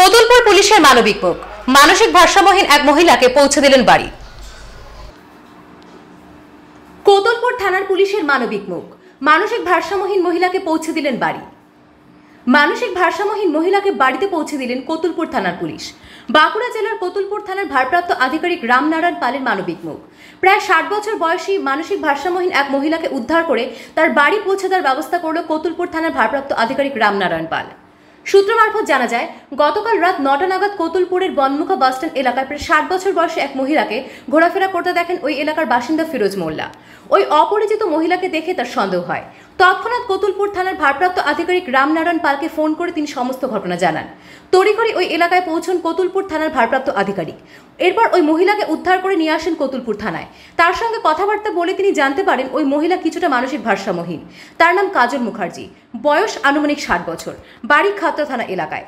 কোতুলপুর পুলিশের মানবিক মুখ মানসিক ভারসাম্যহীন এক মহিলাকে পৌঁছে দিলেন বাড়ি। কোতুলপুর থানার পুলিশের মানবিক মুখ মানসিক ভারসাম্যহীন মহিলাকে পৌঁছে দিলেন বাড়ি। মানসিক ভারসাম্যহীন মহিলাকে বাড়িতে পৌঁছে দিলেন কতুলপুর থানার পুলিশ। বাঁকুড়া জেলার কতুলপুর থানার ভারপ্রাপ্ত আধিকারিক রামনারায়ণ পালের মানবিক মুখ প্রায় ষাট বছর বয়সী মানসিক ভারসাম্যহীন এক মহিলাকে উদ্ধার করে তার বাড়ি পৌঁছে দেওয়ার ব্যবস্থা করল কতুলপুর থানার ভারপ্রাপ্ত আধিকারিক রামনারায়ণ পাল। সূত্র মারফত জানা যায়, গতকাল রাত নটা নাগাদ কোতুলপুরের বনমুখা বাসস্ট্যান্ড এলাকায় প্রায় ষাট বছর বয়সে এক মহিলাকে ঘোরাফেরা করতে দেখেন ওই এলাকার বাসিন্দা ফিরোজ মোল্লা। ওই অপরিচিত মহিলাকে দেখে তার সন্দেহ হয়। তৎক্ষণাৎ কতুলপুর থানার ভারপ্রাপ্ত আধিকারিক রামনারায়ণ পালকে ফোন করে তিনি সমস্ত ঘটনা জানান। তড়িঘড়ি ওই এলাকায় পৌঁছন কতুলপুর থানার ভারপ্রাপ্ত আধিকারিক। এরপর ওই মহিলাকে উদ্ধার করে নিয়ে আসেন কতুলপুর থানায়। তার সঙ্গে কথাবার্তা বলে তিনি জানতে পারেন ওই মহিলা কিছুটা মানসিক ভারসাম্যহীন। তার নাম কাজল মুখার্জি। বয়স আনুমানিক ষাট বছর। বাড়ি খাতা থানা এলাকায়।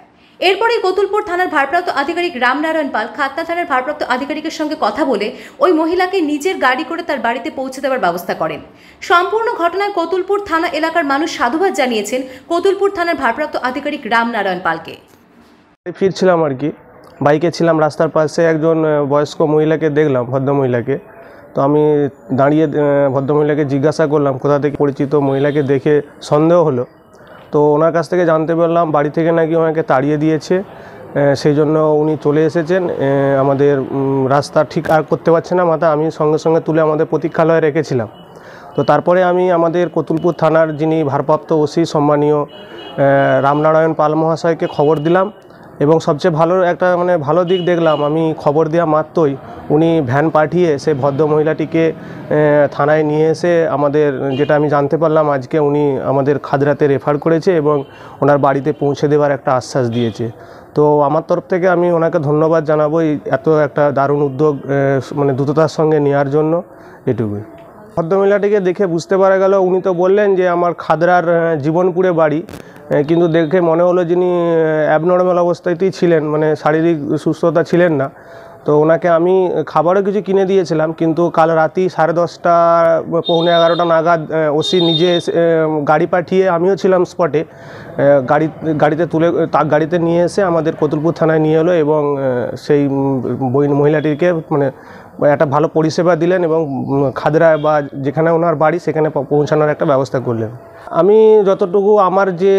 এরপরেই কোতুলপুর থানার ভারপ্রাপ্ত আধিকারিক রামনারায়ণ পাল খাতনা থানার ভারপ্রাপ্ত আধিকারিকের সঙ্গে কথা বলে ওই মহিলাকে নিজের গাড়ি করে তার বাড়িতে পৌঁছে দেওয়ার ব্যবস্থা করেন। সম্পূর্ণ ঘটনায় কোতুলপুর থানা এলাকার মানুষ সাধুবাদ জানিয়েছেন কোতুলপুর থানার ভারপ্রাপ্ত আধিকারিক রামনারায়ণ পালকে। ফিরছিলাম আর কি। বাইকে ছিলাম রাস্তার পাশে একজন বয়স্ক মহিলাকে দেখলাম, ভদ্রমহিলাকে। তো আমি দাঁড়িয়ে ভদ্রমহিলাকে জিজ্ঞাসা করলাম, কোথা থেকে পরিচিত মহিলাকে দেখে সন্দেহ হলো। তো ওনার কাছ থেকে জানতে পারলাম, বাড়ি থেকে নাকি ওনাকে তাড়িয়ে দিয়েছে সেই জন্য উনি চলে এসেছেন আমাদের রাস্তা ঠিক আর করতে পারছে না, মাথা আমি সঙ্গে সঙ্গে তুলে আমাদের প্রতীক্ষালয়ে রেখেছিলাম। তো তারপরে আমি আমাদের কতুলপুর থানার যিনি ভারপ্রাপ্ত ওসি, সম্মানীয় রামনারায়ণ পাল মহাশয়কে খবর দিলাম এবং সবচেয়ে ভালো একটা মানে ভালো দিক দেখলাম, আমি খবর দেওয়া মাত্রই উনি ভ্যান পাঠিয়ে সেই ভদ্র মহিলাটিকে থানায় নিয়ে এসে আমাদের যেটা আমি জানতে পারলাম আজকে উনি আমাদের খাদরাতে রেফার করেছে এবং ওনার বাড়িতে পৌঁছে দেওয়ার একটা আশ্বাস দিয়েছে। তো আমার তরফ থেকে আমি ওনাকে ধন্যবাদ জানাব এত একটা দারুণ উদ্যোগ মানে দ্রুততার সঙ্গে নেওয়ার জন্য। এটুকুই। ভদ্রমহিলাটিকে দেখে বুঝতে পারা গেল, উনি তো বললেন যে আমার খাদরার জীবনপুরে বাড়ি। কিন্তু দেখে মনে হলো যিনি অ্যাবনর্মাল অবস্থাতেই ছিলেন মানে শারীরিক সুস্থতা ছিলেন না। তো ওনাকে আমি খাবারও কিছু কিনে দিয়েছিলাম, কিন্তু কাল রাতি সাড়ে দশটা পৌনে এগারোটা নাগাদ ওসি নিজে গাড়ি পাঠিয়ে আমিও ছিলাম স্পটে। গাড়ি, গাড়িতে তুলে, তার গাড়িতে নিয়ে এসে আমাদের কতুলপুর থানায় নিয়ে এলো এবং সেই মহিলাটিকে মানে একটা ভালো পরিষেবা দিলেন এবং খাদরা বা যেখানে ওনার বাড়ি, সেখানে পৌঁছানোর একটা ব্যবস্থা করলেন। আমি যতটুকু আমার যে,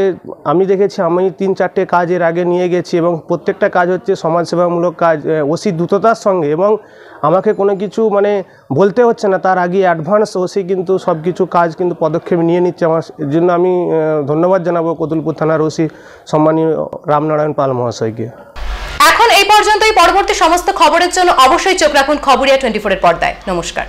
আমি দেখেছি, আমি তিন চারটে কাজ এর আগে নিয়ে গেছি এবং প্রত্যেকটা কাজ হচ্ছে সমাজসেবামূলক কাজ ওসি দ্রুততার সঙ্গে এবং আমাকে কোনো কিছু মানে বলতে হচ্ছে না, তার আগে অ্যাডভান্স ওসি কিন্তু সব কিছু কাজ কিন্তু পদক্ষেপ নিয়ে নিচ্ছে আমার জন্য আমি ধন্যবাদ জানাব কতুলপুর থানার ওসি সম্মানীয় রামনারায়ণ পাল মহাশয়কে। এই পর্যন্তই। পরবর্তী সমস্ত খবরের জন্য অবশ্যই চোখ রাখুন খবরিয়া টোয়েন্টি ফোরের পর্দায়। নমস্কার।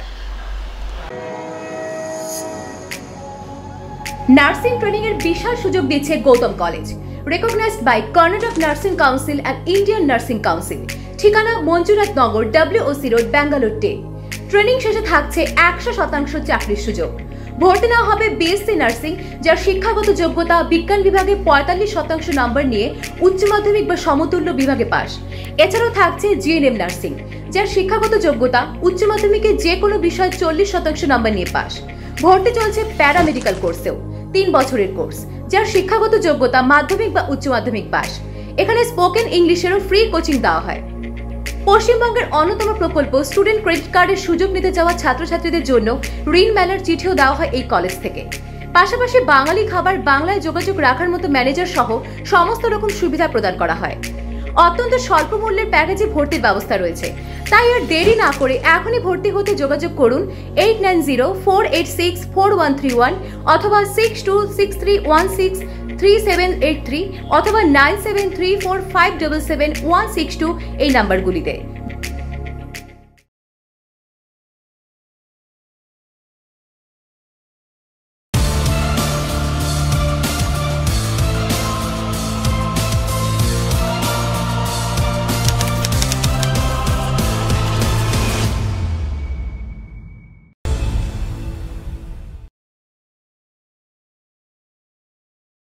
নার্সিং ট্রেনিং এর বিশাল সুযোগ দিচ্ছে Gautam college. Recognised by Karnataka nursing council and Indian nursing council ঠিকানা মঞ্জুনাথ নগর ডাব্লিউওসি রোড ব্যাঙ্গালোর টে ট্রেনিং শেষে থাকছে একশো শতাংশ চাকরির সুযোগ। ভর্তি নেওয়া হবে বিএসসি নার্সিং যার শিক্ষাগত যোগ্যতা বিজ্ঞান বিভাগে পঁয়তাল্লিশ শতাংশ নম্বর নিয়ে উচ্চ মাধ্যমিক বা সমতুল্য বিভাগে পাস। এছাড়াও থাকছে জিএনএম নার্সিং যার শিক্ষাগত যোগ্যতা উচ্চ মাধ্যমিকে যে কোনো বিষয়ে চল্লিশ শতাংশ নম্বর নিয়ে পাস। ভর্তি চলছে প্যারামেডিক্যাল কোর্সেও, তিন বছরের কোর্স, যার শিক্ষাগত যোগ্যতা মাধ্যমিক বা উচ্চ মাধ্যমিক পাস। এখানে স্পোকেন ইংলিশেরও ফ্রি কোচিং দেওয়া হয়। পশ্চিমবঙ্গের অন্যতম প্রকল্প স্টুডেন্ট ক্রেডিট কার্ডের সুযোগ নিতে যাওয়া ছাত্রছাত্রীদের জন্য ঋণ মেলার চিঠিও দেওয়া হয় এই কলেজ থেকে। পাশাপাশি বাঙালি খাবার বাংলায় যোগাযোগ রাখার মতো ম্যানেজার সহ সমস্ত রকম সুবিধা প্রদান করা হয়। অত্যন্ত স্বল্প মূল্যের প্যাকেজে ভর্তির ব্যবস্থা রয়েছে। তাই আর দেরি না করে এখনই ভর্তি হতে যোগাযোগ করুন eight nine zero four eight six four one three one অথবা six two six three one six three seven eight three অথবা nine seven three four five double seven one six two এই নাম্বারগুলিতে।